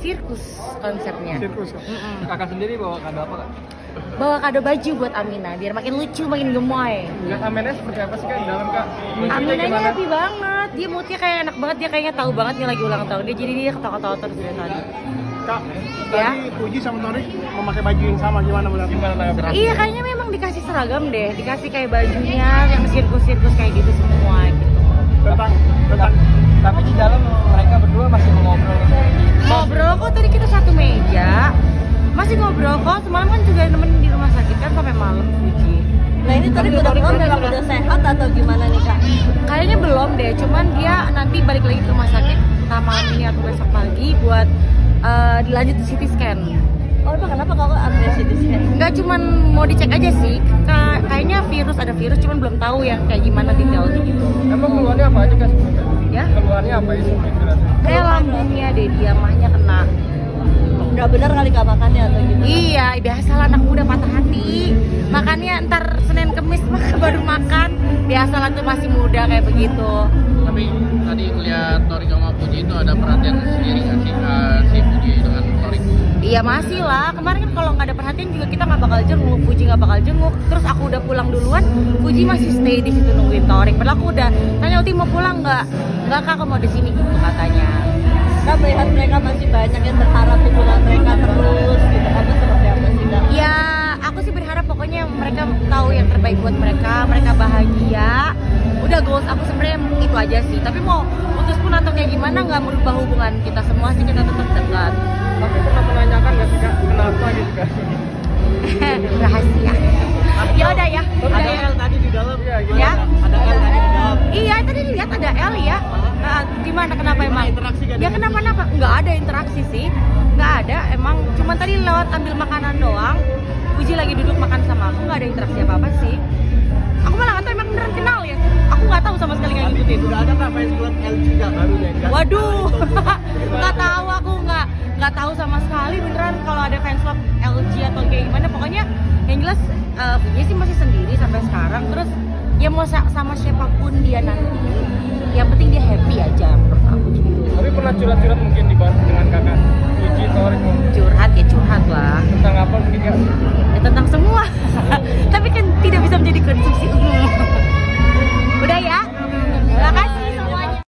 Sirkus konsepnya. Sirkus ya? Kakak sendiri bawa kado apa kak? Bawa kado baju buat Amina biar makin lucu, makin gemoy. Lihat Amennya seperti apa sih kak di dalam kak? Aminanya happy banget. Dia moodnya kayak enak banget. Dia kayaknya tahu banget nih lagi ulang tahun. Dia jadi dia ketawa-ketawa terus dari tadi. Kak, Ya? tadi Puji sama Torik memakai baju yang sama gimana menurut Gimana? Iya kayaknya memang dikasih seragam deh. Dikasih kayak bajunya yang sirkus-sirkus kayak gitu semua Masih ngobrol kok. Semalam kan juga nemenin di rumah sakit kan sampai malam Puji. Nah ini tadi benar-benar memang udah sehat atau gimana nih kak? Kayaknya belum deh, cuman dia nanti balik lagi ke rumah sakit malam ini atau besok pagi buat eh, dilanjut CT scan. Oh emang kenapa kakak ambil CT scan? Enggak cuman mau dicek aja sih, Ka- kayaknya virus ada virus, cuman belum tahu yang kayak gimana detailnya gitu. Emang keluarnya apa aja kak? Ya, Keluarnya apa ya Nggak benar kali kak makannya atau gimana? Iya, biasalah anak muda patah hati. Makannya ntar Senin Kemis mah baru makan. Biasalah tuh masih muda kayak begitu. Tapi tadi ngeliat Tori sama Puji itu ada perhatian sendiri nggak sih eh, si Puji dengan Tori? Iya masih lah. Kemarin kan kalau nggak ada perhatian juga kita nggak bakal jenguk. Puji nggak bakal jenguk. Terus aku udah pulang duluan. Puji masih stay di situ nungguin Torik. Padahal aku udah tanya Uti mau pulang nggak? Nggak kak, aku mau di sini gitu katanya. Kak melihat mereka masih banyak yang berharap mereka tahu yang terbaik buat mereka. Mereka bahagia. Udah goals aku sebenarnya itu aja sih. Tapi mau putus pun atau kayak gimana nggak merubah hubungan kita semua sih kita tetap dekat. Tapi pernah menanyakan nggak sih kak kenapa gitu kak? Rahasia. Ya udah ya. Udah ya. tadi di dalam ya gimana? Ya. Ada L tadi di dalam. Iya tadi lihat ada L ya. Nah, gimana kenapa emang? interaksi nggak Ya kenapa kenapa? Nggak ada interaksi sih. Nggak ada. Emang cuma tadi lewat ambil makanan doang. Uji lagi duduk makan sama aku nggak ada interaksi apa apa sih. Aku malah nggak tahu emang beneran kenal ya. Aku nggak tahu sama sekali gitu. nggak ngikutin udah ada kafe fans LG baru deh waduh. Nggak tahu aku nggak nggak tahu sama sekali beneran kalau ada fans club LG atau kayak gimana. Pokoknya yang jelas uh, sih masih sendiri sampai sekarang. Terus ya mau sama siapa pun dia nanti yang penting dia happy aja menurut aku gitu. tapi pernah curhat-curhat mungkin di dibahas dengan kakak? Uji atau Curhat ya curhat lah. Tentang apa mungkin ya confusión.